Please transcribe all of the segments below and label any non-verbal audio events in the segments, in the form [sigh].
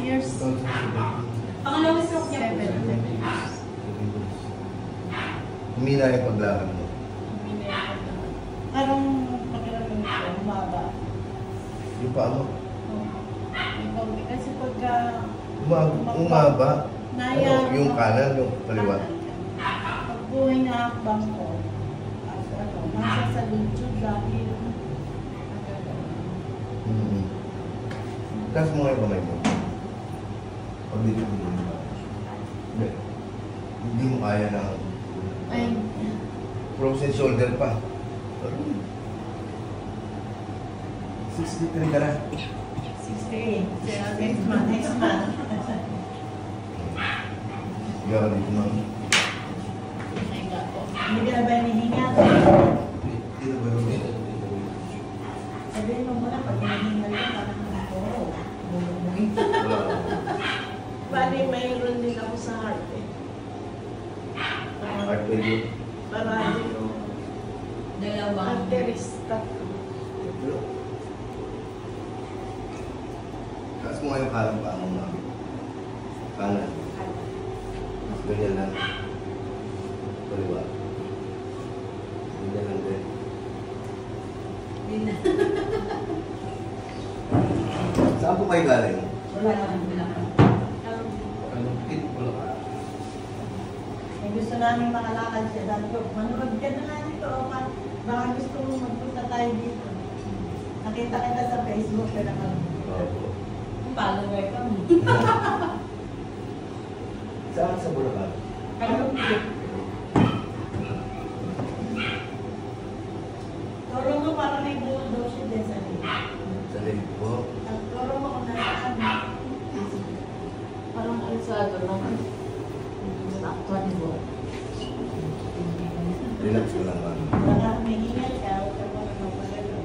years. Pangalawang stroke niya po. 7. Humina yung paglakad mo. Parang pakiramdam ko, humaba. Yung paa mo? Ikaw, Kasi pagka Uma- umaba. naya, Ano, yung kanan, yung kaliwa. Pag buhay na hakbang ko, ano, nasa sa lutsod dahil. Taas mo nga yung kamay mo. Dito mo yung ba? Hindi. Mo kaya na ay, frozen shoulder pa. 63 ka na. 68. Next month, next month. Ako dito ma'am. Ay, nga po. Hindi ka na ba hinihinga? Dito ba yun? Sabihin mo muna, pag hinihinga yun, parang oo, bumubugin. Wala. Bali, mayroon din ako sa heart eh. Heart failure. Para yung Dalawang. arteries tatlo. Taas mo nga yung kalang paa mo ma'am. Kanan. Ganyan lang. Kaliwa. Ganyan lang din. Hindi na. Saan po kayo galing? Wala naman bilang. Ano? Kit wala ka. Eh, gusto namin makalakad siya. Sabi ko, manood ka na nga nito. o Baka gusto mo magpunta tayo dito. Nakita kita sa Facebook ka naman. Opo. Follower ka mo. [laughs] Saan sa Bulacan? Ano? Turo mo parang may buhol daw siya din sa liit. Sa Lake po. At Turo mo kung nasaan. Parang alsado lang. Actually mo. Relax ko lang ma'am. Baka humihingal ka, huwag ka mo magpagalo.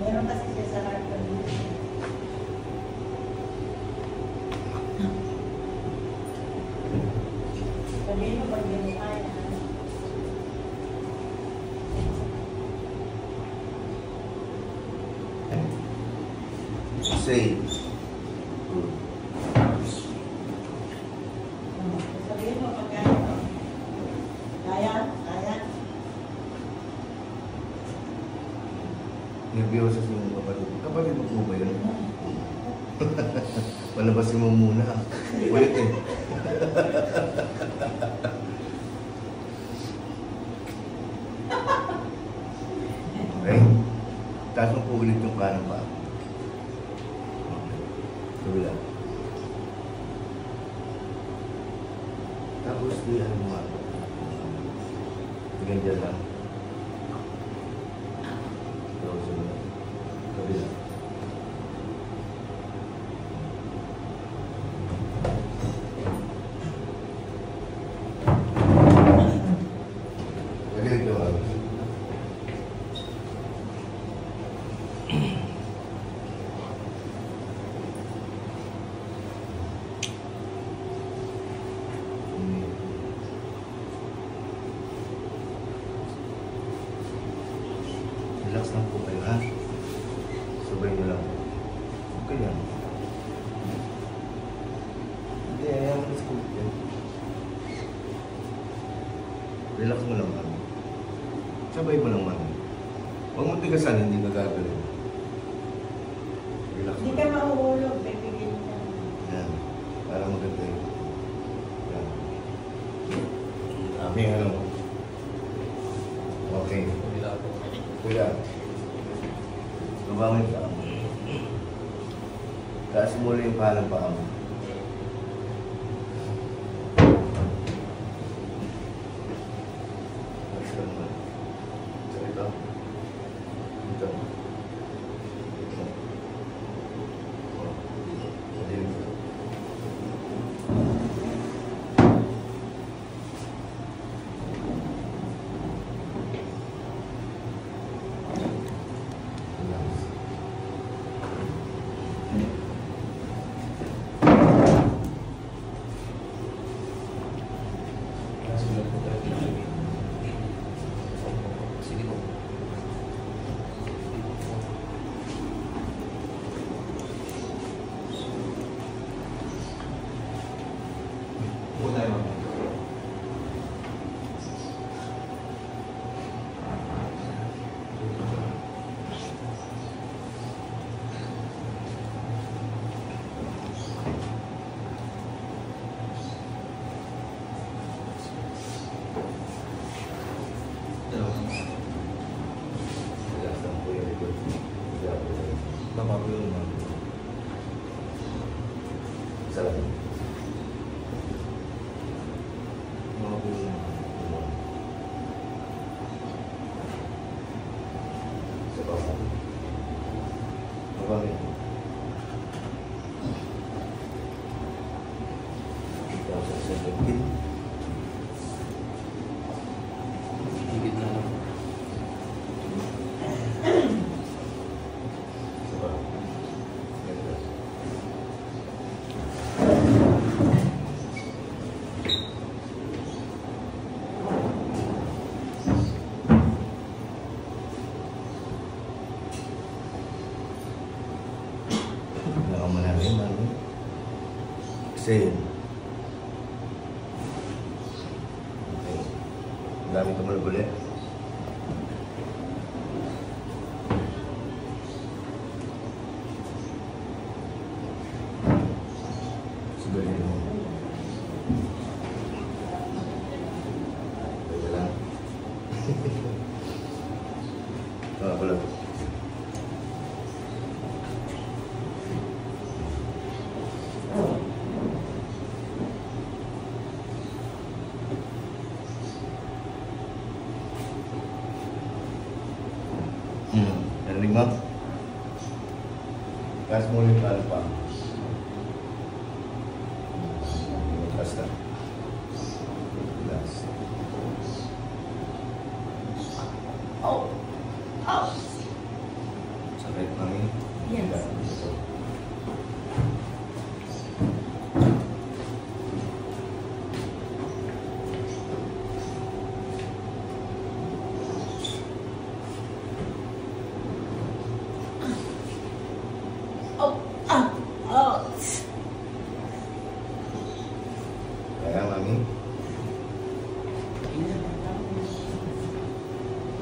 Meron kasi siya sa heart condition. Sabihin mo pag hindi mo kaya. Say. Sabihin mo pag kaya. Kaya? Kaya? Nervyoso si mong kapatid. Kapatid mo ba yun? [laughs] Palabasin mo muna. Ulit eh. Okay? Taas mo po ulit yung kanan pa. Kabila. Tapos di ano mo nga. Ganyan lang. Tapos ano. Kabila. Galing ito ah. Hmm. Relax lang po kayo ha. Sabay nyo lang. Huwag ganyan. Hindi, ayaw mo na school yan. Relax mo lang mami. Sabay mo lang mami. Huwag mo tigasan, hindi ka gagawin. Relax Hindi mo ka lang. mahuhulog, bibigyan ka. Yan. Para maganda yun. Yan. Aming ano. Okay. Kuya. Lubangon ka. Taas mo ulit yung palang paa mo. Taas ka naman. Sa ito. Ito. Ito. Oh. Madilim ka. Relax. po yun, ma'am. Sarap. Mga Sí. Hmm. Narinig mo?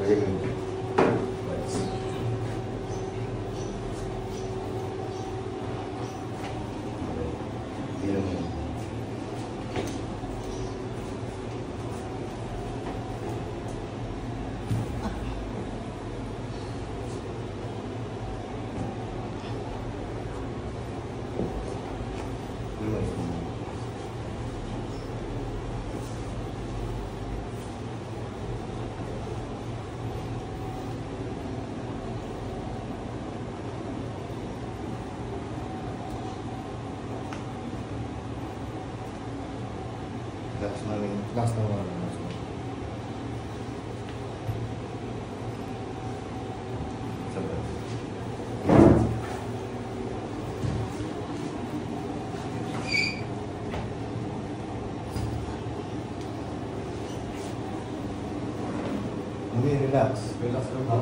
Amén. Relax. Relax lang po.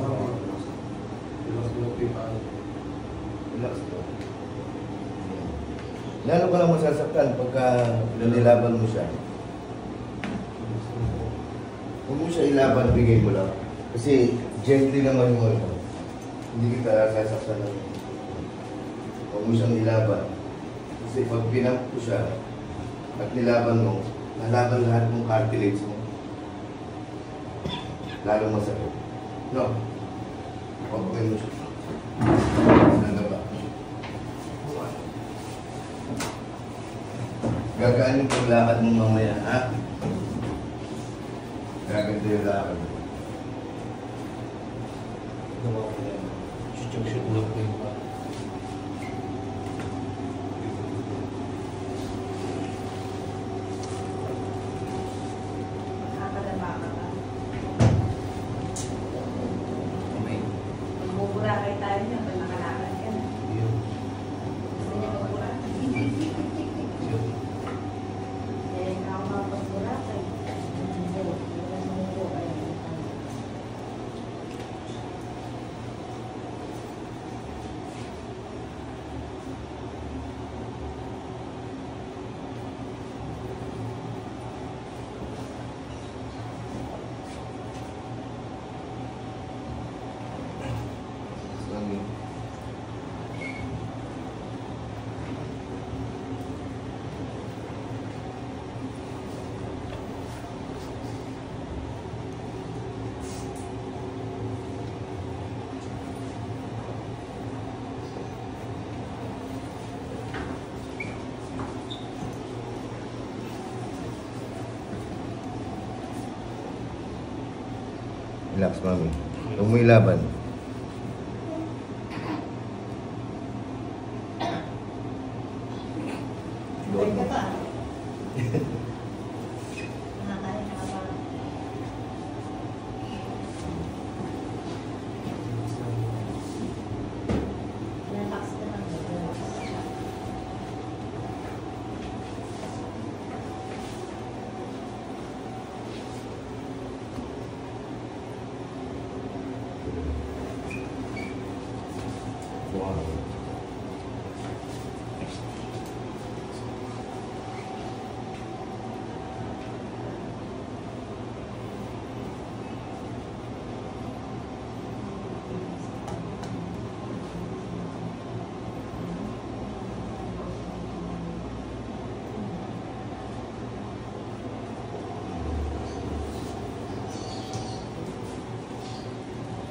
Relax lang po yung paa. Relax po. Lalo ka lang masasaktan pagka nililaban mo siya. Huwag mo siya ilaban, bigay mo lang. Kasi gently naman mo ito. Hindi kita sasaktan ng Huwag mo siyang ilaban. Kasi pag pinamp ko siya at nilaban mo, lalaban lahat ng cartilage mo. Lalo masakit. No? Huwag mo siya. Nagaba. Gagaan yung paglakad mo mamaya, ha? Gaganda yung lakad mo. Relax, mami. Huwag mo ilaban. Doon mo. [laughs]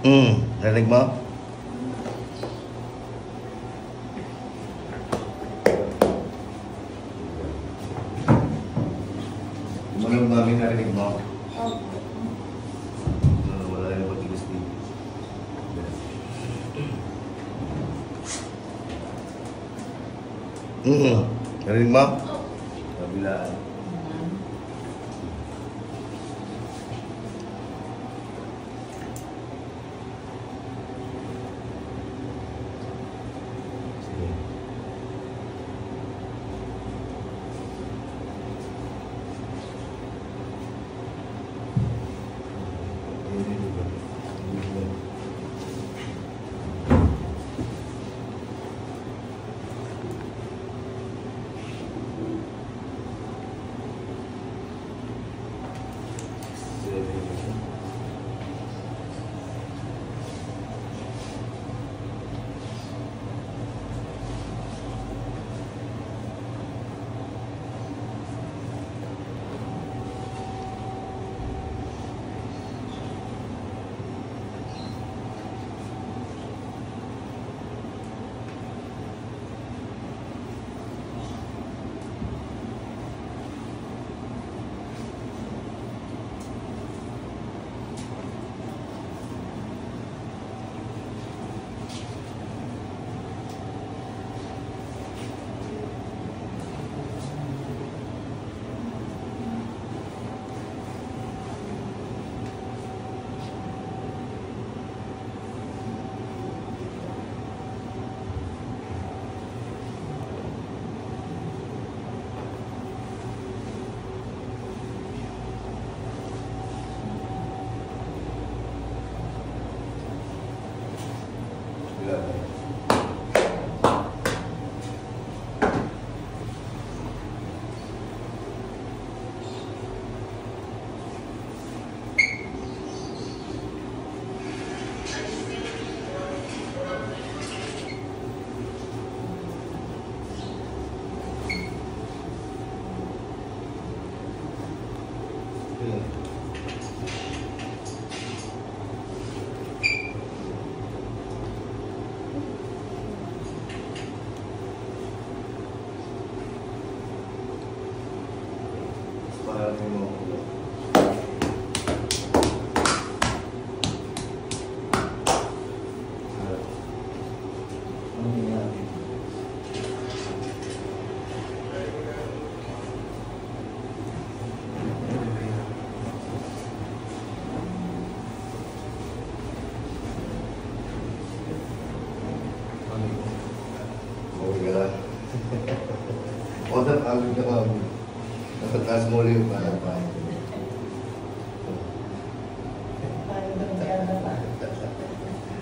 Mm, narinig mo? Kasmuli yung palapay.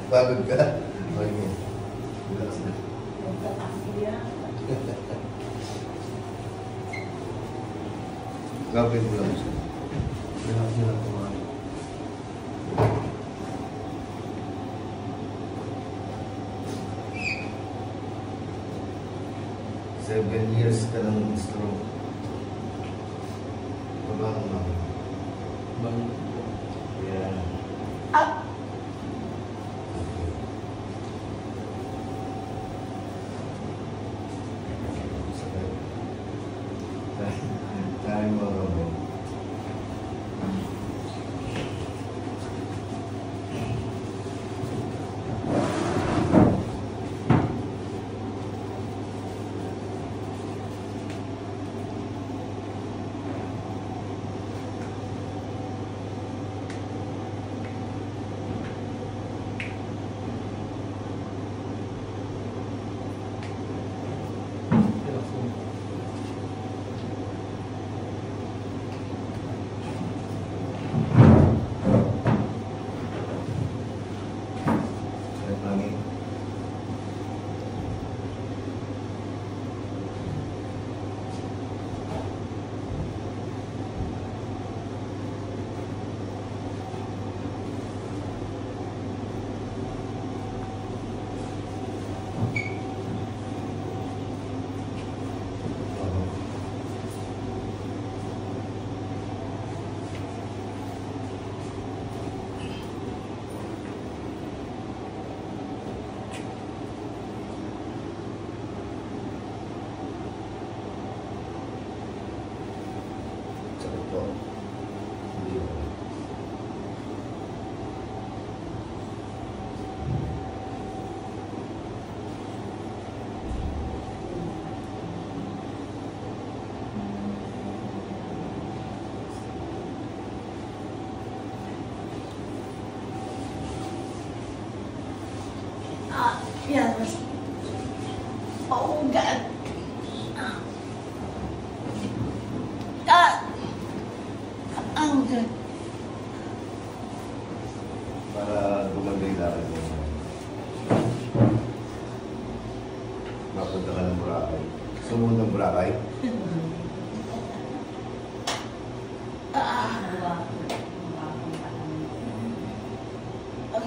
Pagod ka? Bye.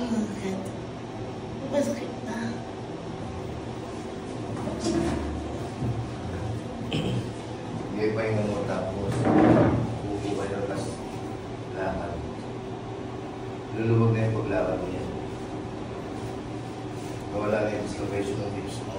Gat. Masakit na. Hindi pa yung mo tapos upo kayo tapos lakad. Lulubog na yung paglakad mo yan. Nawala na yung dislocation ng hips mo.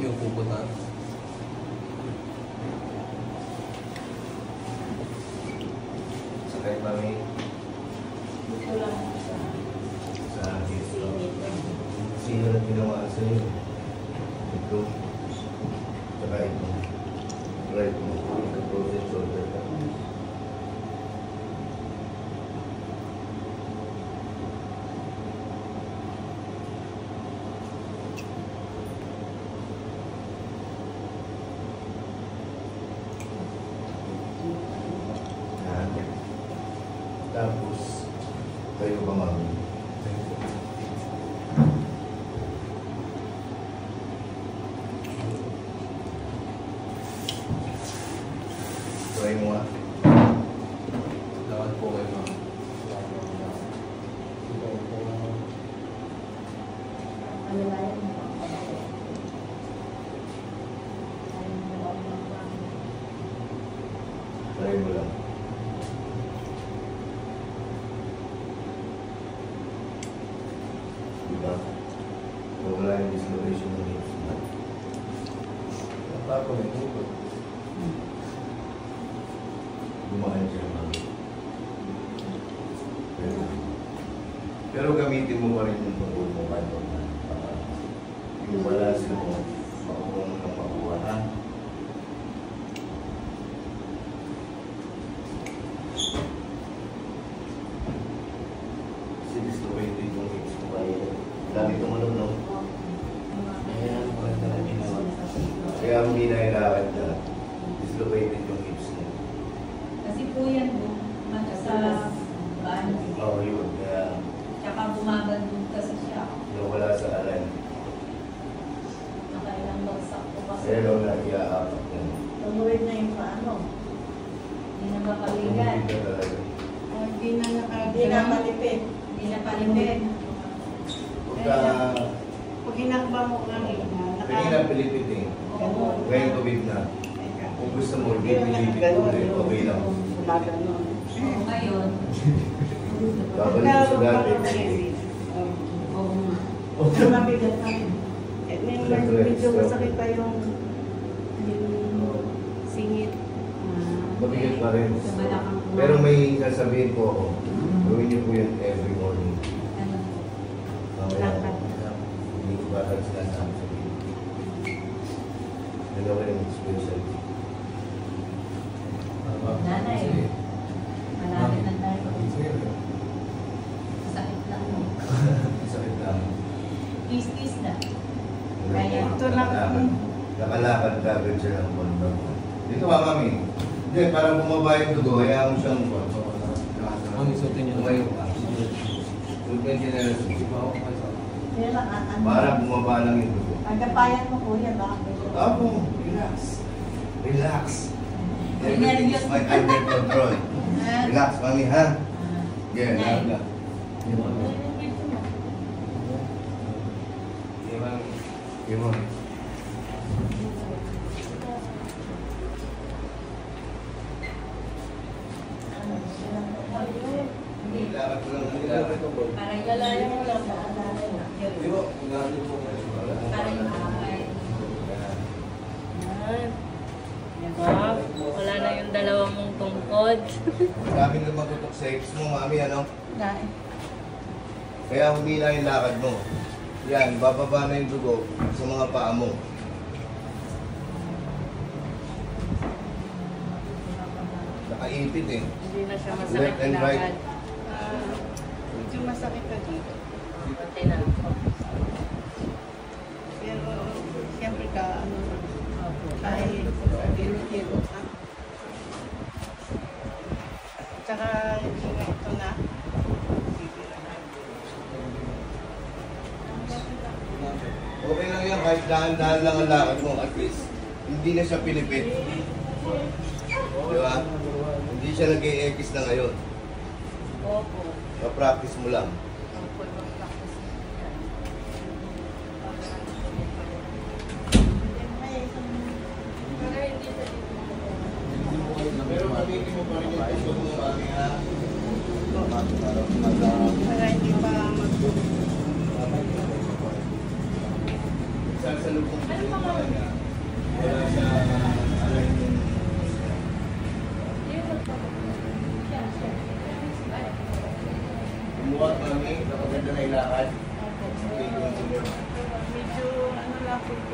Yung pupunta. Sakay kami Dito lang sa sa hips mo. sinit. Sino na ginawa sa iyo? Ito. Saka ito. Right mo. Ito frozen shoulder ka. Yan. Tapos, tayo ka mami. Try mo nga. Lakad po kayo mga. Malalayan mo pa. Ayun mo ako ng Try mo lang. Diba? Wala yung dislocation ng hips mo. Tapos may pupunta. Gumaan siya mami. Pero, pero gamitin mo pa rin yung tungkol mo kahit wala. Para yung balance mo, makuha mo ng makuha, ha? Kasi dislocated yung hips mo kaya dami tumalon, no? Ayan, maganda na ginawa. Kaya hindi na ilakad na dislocated yung hips mo. Kasi po yan, mag sa ano, Oo, yun. Kaya tsaka bumabandog kasi siya. nawala sa alan. Nakailang bagsak po kasi. Pero na iaapak mo. Tumuwid na yung paano. Hindi na mapaligan. Hindi ka talaga. Hindi na Hindi na nakagano. palipit. Hindi na palipit. Pagka, Pag hinakba mo lang eh. kanina pilipit eh. Oo. Ngayon tubig na. Kung gusto mo, pipilipit mo ulit. Okay Wala ganon. Oo, Ngayon, Babalik mo sa dati. oo nga. Ang mabigat na rin. Eh, may medyo masakit pa yung yung singit. Ah, Mabigat pa rin. Sa balakang kumain. Pero may sasabihin po ako. Gawin niyo po yan every morning. Ano? Lakad. Hindi ko ba tayo sinasabi sa. Dalawa yung special. Nanay. Malapit na tayo. Sakit lang. Sakit lang. Kiss-kiss na. Kaya, ito lang. Nakalakad. Nakalakad ka agad siya ng kondo. Dito ka kami. Hindi, parang bumaba yung dugo. Kaya mo siyang. Tumayo ka. Sultan niya na lang. Kaya lang, ah, ano? Para bumaba lang yung dugo. Agapayan mo kuya, baka Apo, relax. Relax. Everything is my under control. Relax, mami, ha? Yeah, relax lang. Yung mami. Hindi. Lakad ko lang, lakad ko. Parang galayan mo lang sa alaala. Di ba? Lakad ko. Parang yung kakay. Yan. Diba? Wala na dami na magutok sa hips mo, mami, ano? Dahil. Kaya humina yung lakad mo. Yan, bababa na yung dugo sa mga paa mo. Nakaipit eh. Hindi na siya masakit Left and right. ilakad. Ah, medyo masakit na dito. Pati na. Pero, siyempre ka, ano, kahit kilo-kilo ka. Tsaka, hindi nga ito na. Okay lang yan, kahit dahan-dahan lang ang lakad mo, at least hindi na siya pilipit. Di ba? Hindi siya nag-e-ekis na ngayon. Opo. Pa-practice mo lang. Opo, practice Pero gamitin mo pa rin yung puso mo, mami, ha? Para hindi pa mag Sasalubong ko niya. Wala siya alignment. Kumuha, mami, nakaganda na ilakad. Medyo ano lang po.